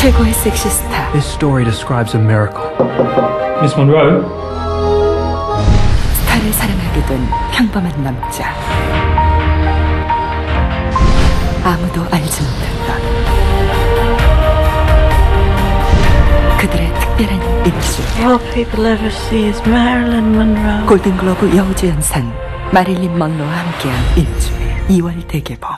최고의 섹시 스타 This story describes a miracle. Miss Monroe? 스타를 사랑하게 된 평범한 남자 아무도 알지 못했다. 그들의 특별한 입술 All people ever see is Marilyn Monroe. 골든글로브 여우주연상 마릴린 먼로와 함께한 일주일 2월 대개봉